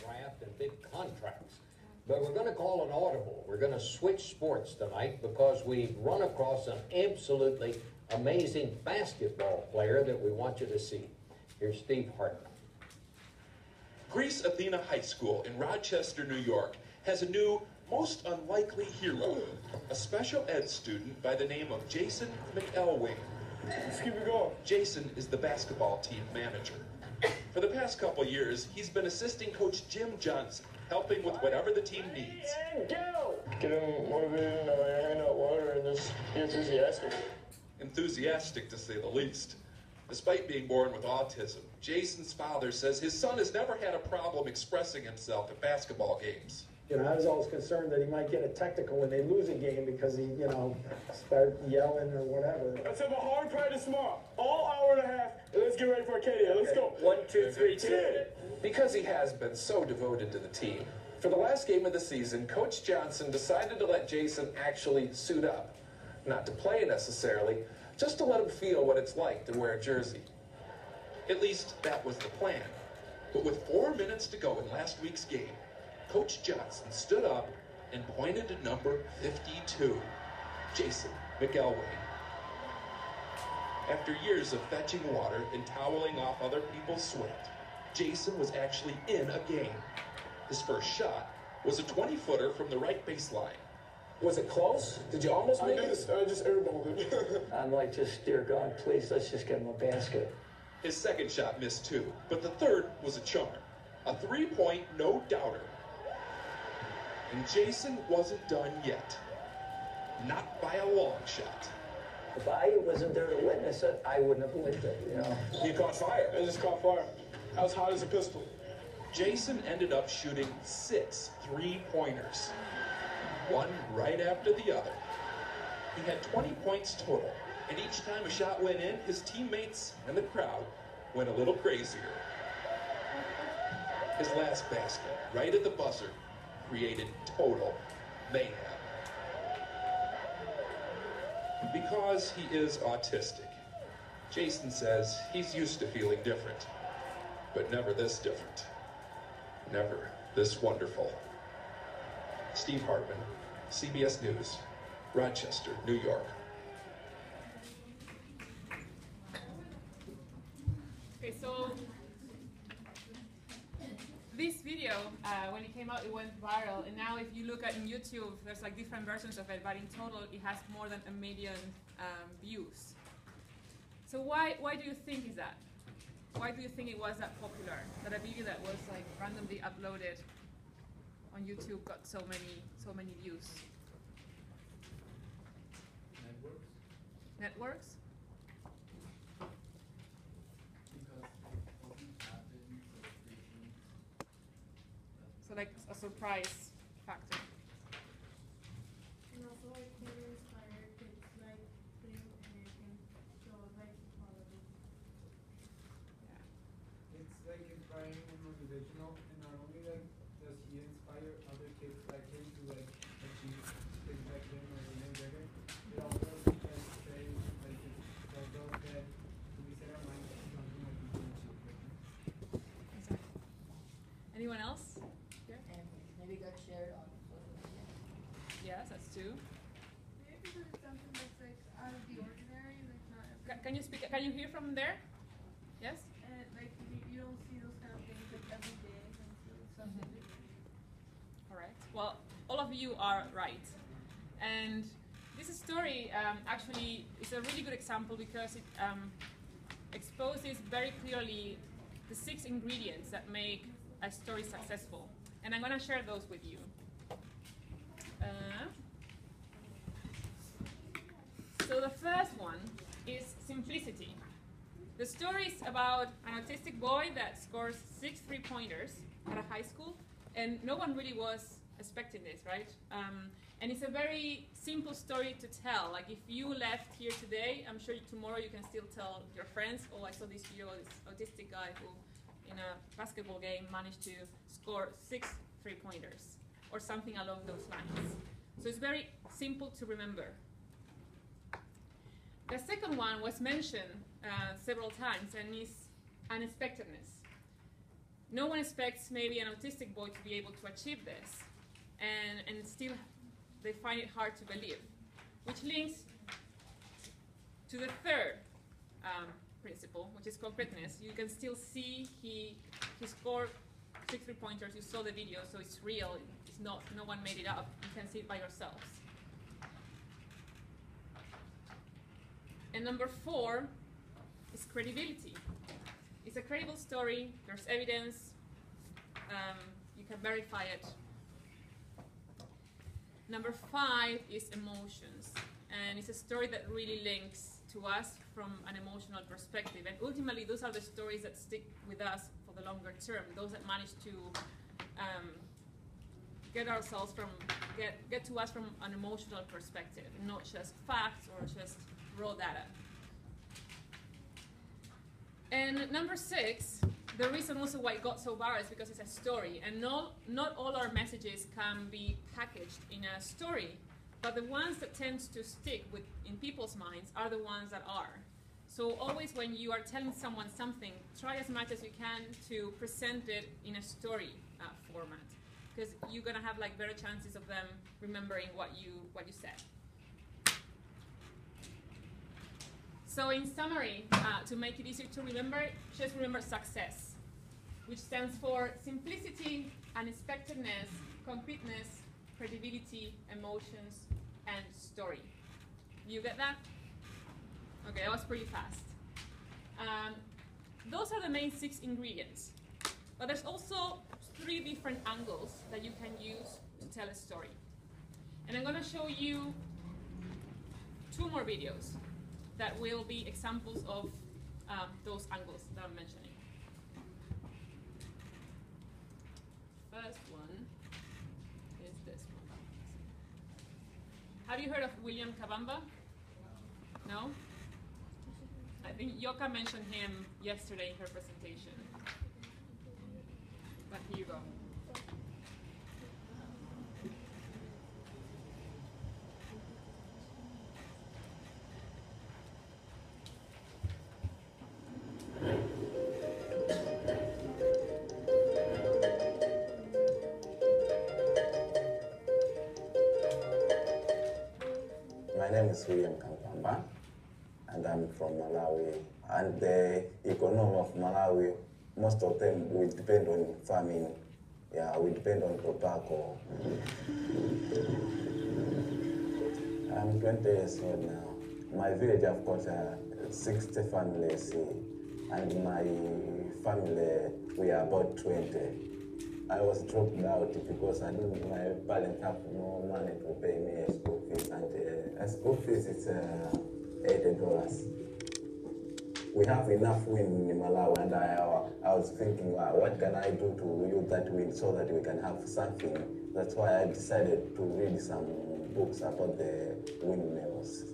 draft and big contracts. But we're gonna call an audible. We're gonna switch sports tonight because we've run across an absolutely amazing basketball player that we want you to see. Here's Steve Hartman. Greece Athena High School in Rochester, New York has a new, most unlikely hero, a special ed student by the name of Jason McElwain. Let's keep it going. Jason is the basketball team manager. For the past couple years, he's been assisting Coach Jim Johnson, helping with whatever the team needs. And go! Get him motivated, uh, hand out water, and just be enthusiastic. Enthusiastic, to say the least. Despite being born with autism, Jason's father says his son has never had a problem expressing himself at basketball games. You know, I was always concerned that he might get a technical when they lose a game because he, you know, start yelling or whatever. Let's have a hard practice tomorrow. All hour and a half, and let's get ready for Arcadia. Let's go. One, two, three, two. Because he has been so devoted to the team, for the last game of the season, Coach Johnson decided to let Jason actually suit up. Not to play necessarily, just to let him feel what it's like to wear a jersey. At least that was the plan. But with four minutes to go in last week's game, Coach Johnson stood up and pointed to number 52, Jason McElwain. After years of fetching water and toweling off other people's sweat, Jason was actually in a game. His first shot was a 20 footer from the right baseline. Was it close? Did you almost I make it? just, I just airballed it. I'm like, just dear God, please, let's just get him a basket. His second shot missed too, but the third was a charm. A three point no doubter. And Jason wasn't done yet. Not by a long shot. If I wasn't there to witness it, I wouldn't have believed it, you know. Caught fire. I just caught fire. I was hot as a pistol. Jason ended up shooting six three pointers, one right after the other. He had 20 points total, and each time a shot went in, his teammates and the crowd went a little crazier. His last basket, right at the buzzer, created total mayhem. Because he is autistic, Jason says he's used to feeling different, but never this different. Never this wonderful. Steve Hartman, CBS News, Rochester, New York. Okay, so this video, uh, when it came out, it went viral, and now if you look at in YouTube, there's like different versions of it, but in total, it has more than a million um, views. So why why do you think is that? Why do you think it was that popular? That a video that was like randomly uploaded on YouTube got so many so many views? networks Networks? because it doesn't happen so frequently. So like a surprise factor. And also like they were kids like putting American shows like all. Yeah. It's like inspiring and motivational, and not only like does he inspire other kids like him to like achieve things like him or even better, it also like says like it tells us that we set our minds to something like we can achieve. Like, Exactly. Anyone else? and maybe got shared on social media. Yes, that's two. Maybe because it's something that's like out of the ordinary, like not every, Ca- Can you speak? Can you hear from there? Yes. and like you, you don't see those kind of things like every day, it's something Mhm. different. Correct. Well, all of you are right, and this story um, actually is a really good example because it um, exposes very clearly the six ingredients that make a story successful, and I'm going to share those with you. Uh, so the first one is simplicity. The story is about an autistic boy that scores six three pointers at a high school, and no one really was expecting this, right? Um, and it's a very simple story to tell. Like if you left here today, I'm sure tomorrow you can still tell your friends, oh, I saw this video, of this autistic guy who, in a basketball game, managed to score six three pointers, or something along those lines. So it's very simple to remember. The second one was mentioned uh, several times and is unexpectedness. no one expects maybe an autistic boy to be able to achieve this, and, and still they find it hard to believe. Which links to the third um, principle, which is concreteness. You can still see he, he scored six three pointers, you saw the video, so it's real, it's not, no one made it up, you can see it by yourselves. And number four is credibility. It's a credible story, there's evidence, um, you can verify it. Number five is emotions, and it's a story that really links to us from an emotional perspective. And ultimately, those are the stories that stick with us for the longer term, those that manage to um, get ourselves from, get, get to us from an emotional perspective, not just facts or just raw data. And number six, the reason also why it got so viral is because it's a story, and not, not all our messages can be packaged in a story, but the ones that tend to stick with, in people's minds are the ones that are. So always when you are telling someone something, try as much as you can to present it in a story uh, format, because you're gonna have like better chances of them remembering what you what you said. So in summary, uh, to make it easier to remember, just remember success, which stands for simplicity, unexpectedness, concreteness, credibility, emotions, and story. You get that? Okay, that was pretty fast. Um, those are the main six ingredients. But there's also three different angles that you can use to tell a story. And I'm gonna show you two more videos that will be examples of um, those angles that I'm mentioning. First one is this one. Have you heard of William Kamkwamba? No? I think Yoka mentioned him yesterday in her presentation. But here you go. Kamkwamba, and I'm from Malawi. And the economy of Malawi, most of them we depend on farming. Yeah, we depend on tobacco. I'm 20 years old now. My village, I've got uh, 60 families, and my family, we are about 20. I was dropped out because I didn't, my parents have no money to pay me a school fees, and uh, a school fees is uh, eighty dollars. We have enough wind in Malawi, and I, I was thinking, what can I do to use that wind so that we can have something? That's why I decided to read some books about the windmills.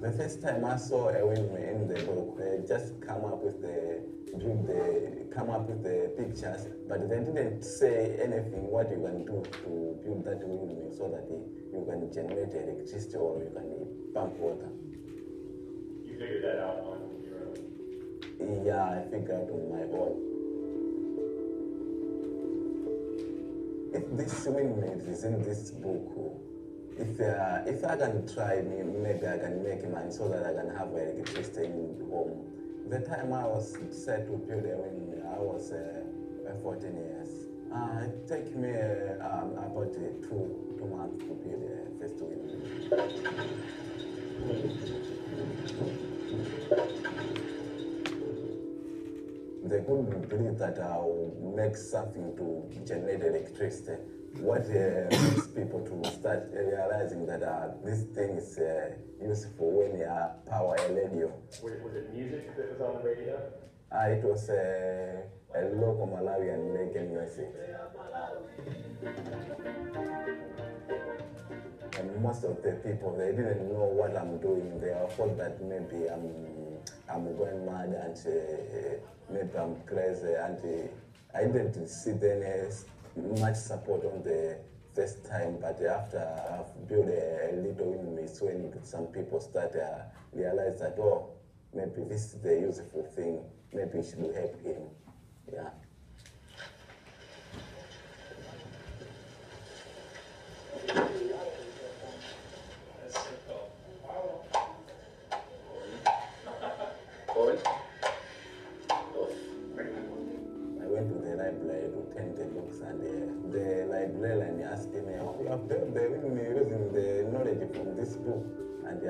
The first time I saw a windmill in the book, they just come up with the drew the come up with the pictures, but they didn't say anything what you can do to build that windmill so that you can generate electricity or you can pump water. You figured that out on your own. Yeah, I figured on my own. If this windmill is in this book, if uh, if I can try, maybe I can make mine so that I can have electricity in home. The time I was set to build a windmill, I was uh, uh, 14 years. Uh, it took me uh, um, about uh, two two months to build the first windmill. They couldn't believe that I'll make something to generate electricity. What uh, makes people to start realizing that uh, this thing is uh, useful when you uh, power a radio. Was, was it music that was on the radio? Uh, it was uh, a local Malawian reggae music. And most of the people, they didn't know what I'm doing. They thought that maybe I'm, I'm going mad and uh, maybe I'm crazy. And uh, I didn't see any much support on the first time, but after I've built a, little windmill, it's when some people start uh, realize that, oh, maybe this is the useful thing. Maybe it should help him. Yeah.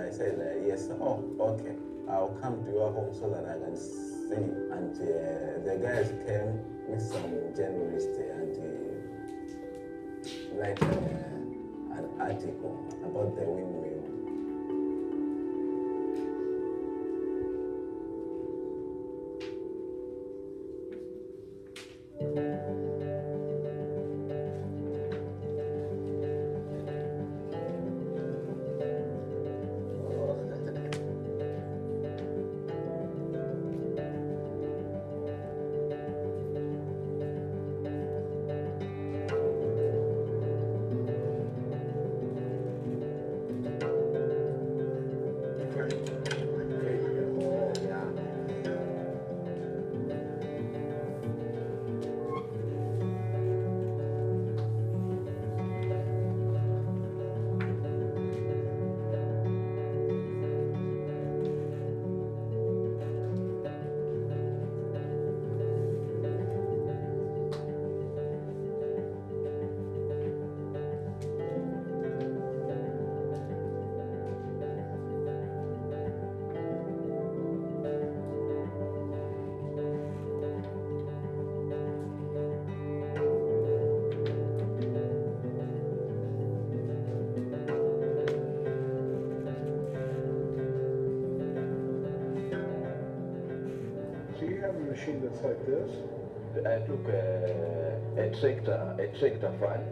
I said, uh, yes, oh, okay. I'll come to your home so that I can see. And uh, the guys came with some journalists and uh, like uh, an article about the windmill. So machine that's like this? I took a, a tractor, a tractor fan.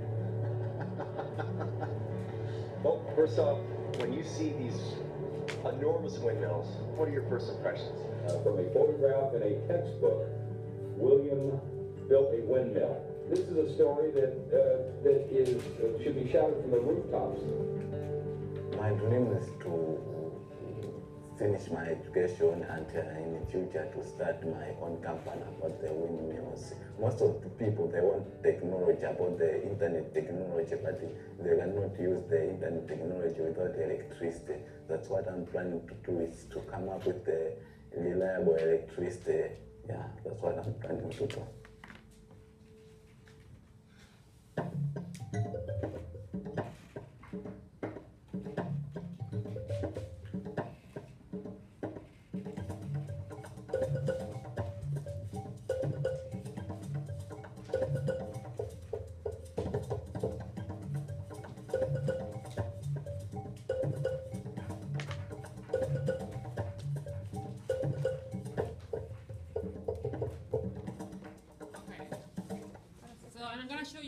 Well, first off, when you see these enormous windmills, what are your first impressions? Uh, from a photograph in a textbook, William built a windmill. This is a story that uh, that is uh, should be shouted from the rooftops. My dream is to finish my education and uh, in the future to start my own company about the windmills. Most of the people they want technology about the internet technology, but they cannot use the internet technology without electricity. That's what I'm planning to do is to come up with the reliable electricity. Yeah, that's what I'm planning to do.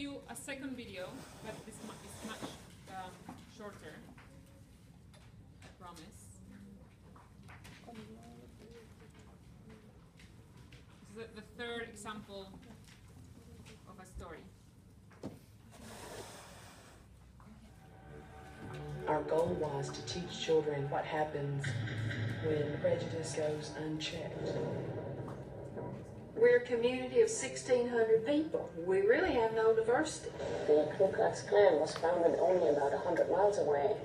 You a second video, but this mu- is much um, shorter. I promise. This is the, the third example of a story. Our goal was to teach children what happens when prejudice goes unchecked. We're a community of 1,600 people. We really have no diversity. The Ku Klux Klan was founded only about 100 miles away.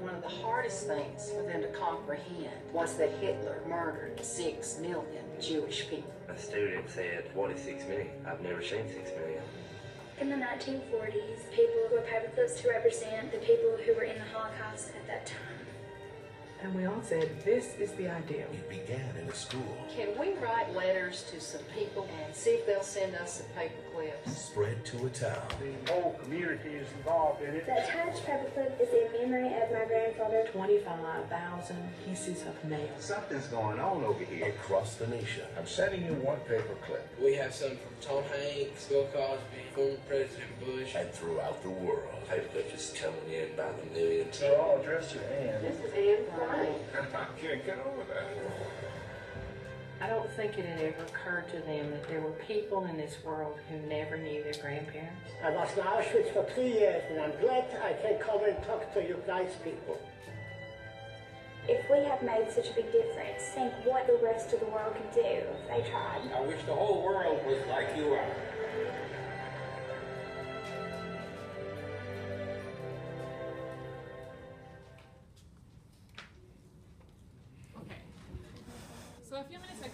One of the hardest things for them to comprehend was that Hitler murdered six million Jewish people. A student said 46 million. I've never seen 6 million. In the 1940s, people wore paperclips to represent the people who were in the Holocaust at that time. And we all said, this is the ideal. It began in a school, Can we write letters to some people and see if they'll send us some paper clips? spread to a town. The whole community is involved in it. The attached paperclip is in memory of my grandfather. 25,000 pieces of mail. Something's going on over here. Across the nation. I'm sending you one paper clip. We have some from Tom Hanks, Bill Cosby, former President Bush. And throughout the world. Paperclips just coming in by the millions. They're all addressed to Anne. This is Anne Frank. I can't get over that. I don't think it had ever occurred to them that there were people in this world who never knew their grandparents. I was in Auschwitz for three years, and I'm glad I can come and talk to you guys people. If we have made such a big difference, think what the rest of the world could do if they tried. I wish the whole world was like you are.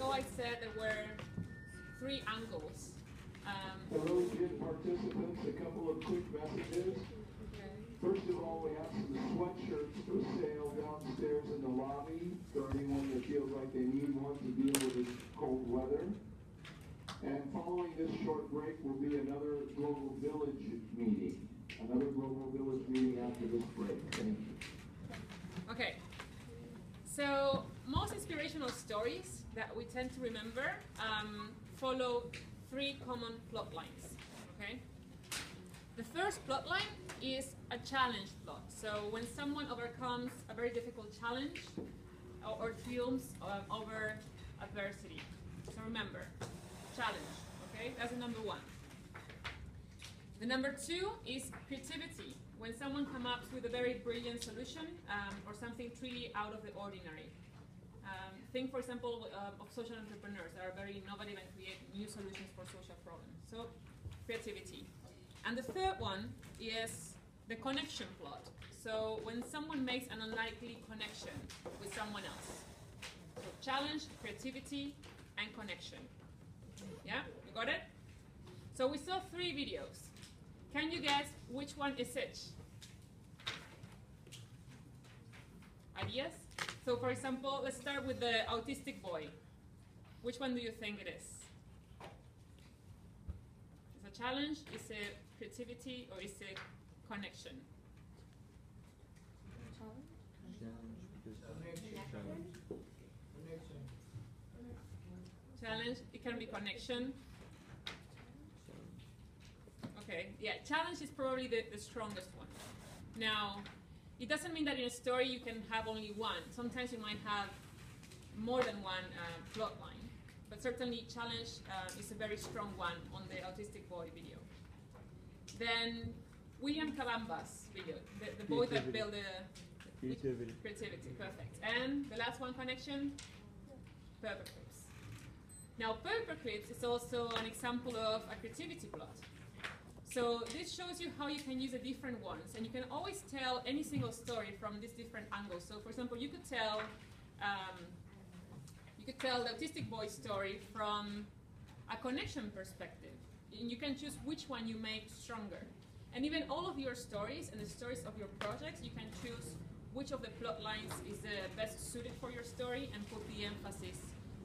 Ago I said there were three angles. Um, For those good participants, a couple of quick messages. First of all, we have some sweatshirts for sale downstairs in the lobby for anyone that feels like they need one to deal with this cold weather. And following this short break will be another Global Village meeting. Another Global Village meeting after this break. Thank you. Okay. So most inspirational stories that we tend to remember um, follow three common plot lines. Okay. The first plot line is a challenge plot. So when someone overcomes a very difficult challenge or, or triumphs uh, over adversity. So remember, challenge. Okay, that's the number one. The number two is creativity. When someone comes up with a very brilliant solution um, or something truly out of the ordinary. Um, think, for example, uh, of social entrepreneurs that are very innovative and create new solutions for social problems. So, creativity. And the third one is the connection plot. So, when someone makes an unlikely connection with someone else. So, challenge, creativity, and connection. Yeah, you got it? So, we saw three videos. Can you guess which one is it? Ideas? So, for example, let's start with the autistic boy. Which one do you think it is? Is a challenge? Is it creativity? Or is it connection? Challenge. connection? Challenge. It can be connection. Okay, yeah, challenge is probably the, the strongest one. Now, it doesn't mean that in a story you can have only one. Sometimes you might have more than one uh, plot line. But certainly, challenge uh, is a very strong one on the autistic boy video. Then, William Kamkwamba's video, the, the boy that built the Creativity. creativity, perfect. And the last one connection, paperclips. Now, paperclips is also an example of a creativity plot. So this shows you how you can use the different ones, and you can always tell any single story from these different angles. So, for example, you could tell um, you could tell the autistic boy story from a connection perspective, and you can choose which one you make stronger. And even all of your stories and the stories of your projects, you can choose which of the plot lines is the best suited for your story and put the emphasis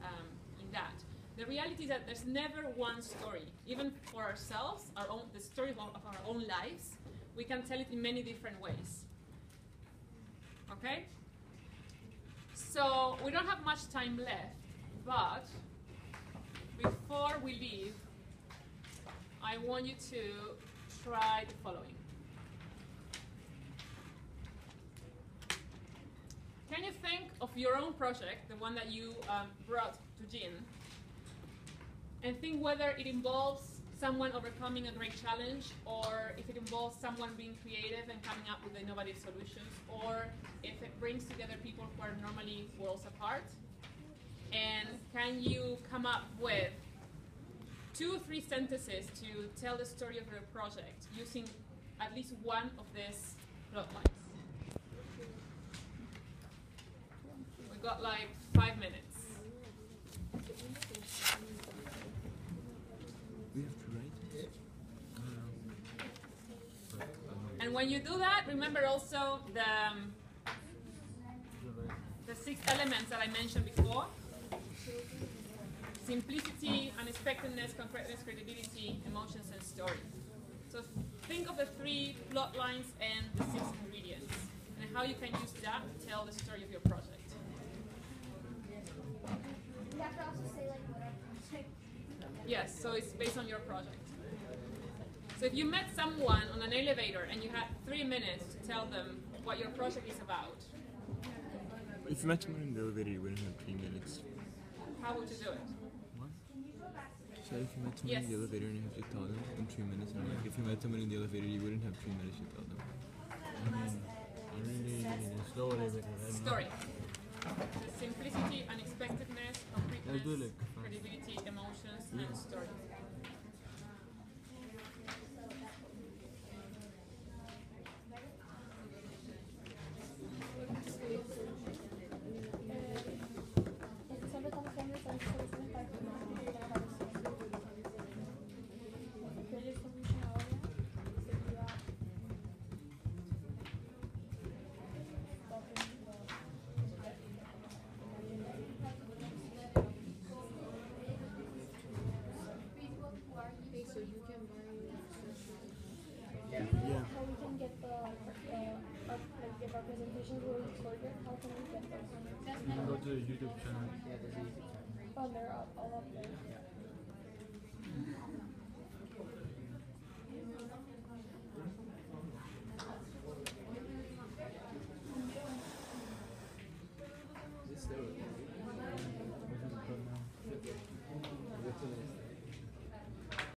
um, in that. The reality is that there's never one story. Even for ourselves, our own, the story of our own lives, we can tell it in many different ways. Okay? So we don't have much time left, but before we leave, I want you to try the following. Can you think of your own project, the one that you um, brought to Jean, and think whether it involves someone overcoming a great challenge, or if it involves someone being creative and coming up with innovative solutions, or if it brings together people who are normally worlds apart? And can you come up with two or three sentences to tell the story of your project using at least one of these plot lines? We got like five minutes. We have to write it. And when you do that, remember also the, um, the six elements that I mentioned before. Simplicity, unexpectedness, concreteness, credibility, emotions, and story. So think of the three plot lines and the six ingredients, and how you can use that to tell the story of your project. You have to also say like what our project. Yes, so it's based on your project. So if you met someone on an elevator and you had three minutes to tell them what your project is about, If you met someone in the elevator, you wouldn't have three minutes. how would you do it? What? So if you met someone Yes. in the elevator and you have to tell them in three minutes, and I'm like, if you met someone in the elevator, you wouldn't have three minutes to tell them. I mean, I really, it's slow elevator. I don't. Story. The simplicity, unexpectedness, concreteness, credibility, emotions, Yeah. and story. YouTube channel. Oh, they're all, all up there.